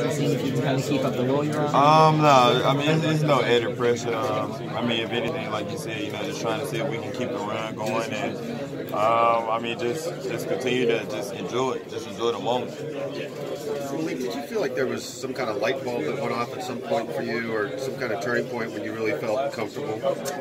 and seeing if you can kind of keep up the roll you're on? Um, no, I mean it's, it's no added pressure. Um, I mean, if anything, like you said, you know, just trying to see if we can keep the run going, and um, I mean, just just continue to just enjoy it, just enjoy the moment. Malik, did you feel like there was some kind of light bulb that went off at some point for you, or some kind of turning point when you really felt comfortable?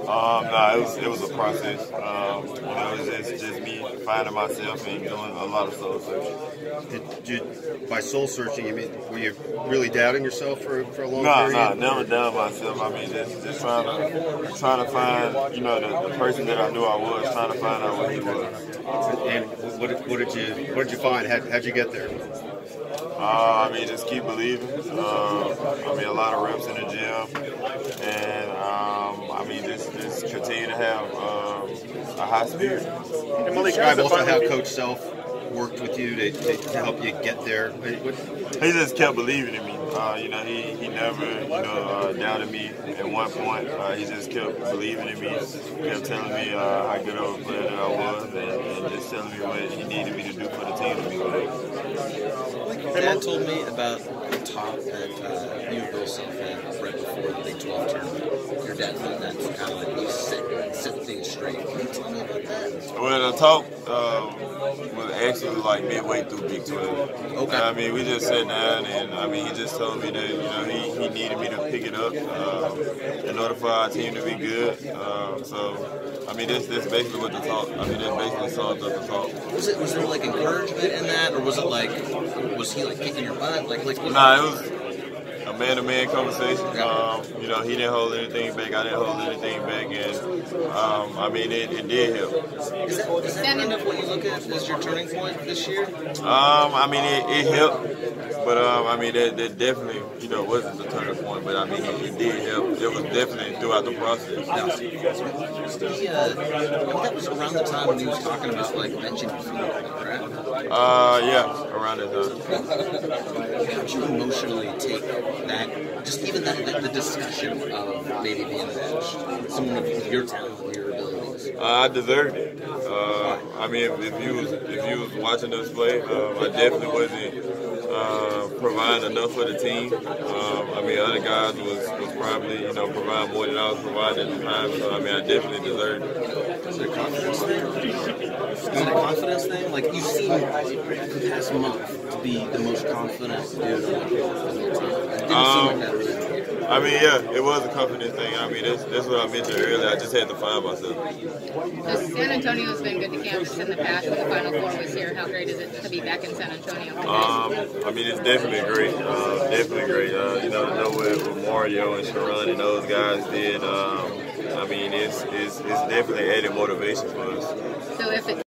Um, no, it was it was a process. Um, you know, it was just, just me finding myself and doing a lot of soul searching. Did you, by soul searching, you mean were you really doubting yourself for, for a long time? No, period? no, never doubt myself. I mean, just just trying to trying to find, you know, the, the person that I knew I was, trying to find out what he was. And what did, what did you what did you find? How how'd you get there? Uh, I mean, just keep believing. Um, I mean, a lot of reps in the gym, and um, I mean, just just continue to have um, a high spirit. And Malik, describe also how Coach Self worked with you to, to, to help you get there. What, He just kept believing in me. Uh, you know, he, he never, you know, uh, doubted me at one point. Uh, he just kept believing in me, kept telling me uh, how good of a player that I was, and, and just telling me what he needed me to do for the team to be great. Your dad told me about the talk that uh, Self had right before the Big 12 tournament. Your dad felt that to kind of like set, set things straight. Can you tell me about that? Well, the um, like midway through Big 12. Okay. I mean, we just sat down and I mean, he just told me that you know he, he needed me to pick it up um, in order for our team to be good. Um, so, I mean, that's, that's basically what the talk. I mean, that's basically sums up the talk. Was it was there like encouragement in that, or was it like was he like kicking your butt? Like like Nah, it was a man-to-man conversation. Um, you know, he didn't hold anything back. I didn't hold anything back, and um, I mean, it, it did help. Is that, is that kind of what you look at as your turning point this year? Um, I mean, it, it helped, but um, I mean, that, that definitely, you know, wasn't the turning point. But I mean, it, it did help. It was definitely throughout the process. He, uh, that was around the time when he was talking about like you right? Uh, yeah, around time. How did you emotionally take that, just even that, that the discussion of maybe being someone of your talent and your abilities? Uh, I deserved it. Uh, I mean, if, if you was if you was watching us play, um, I definitely wasn't uh, providing enough for the team. Um, I mean, other guys was, was probably you know providing more than I was providing at the time. So I mean, I definitely deserved it. Is it a confidence thing? Is it a confidence thing? Like you seem the past month to be the most confident dude on the court of all time. It didn't seem Um, like that. I mean, yeah, it was a confidence thing. I mean, that's, that's what I mentioned earlier. I just had to find myself. So San Antonio's been good to Kansas in the past when the Final Four was here. How great is it to be back in San Antonio? Um, I mean, it's definitely great. Uh, definitely great. Uh, you know, to know what, what Mario and Sherron and those guys did. Um, I mean, it's, it's, it's definitely added motivation for us. So if it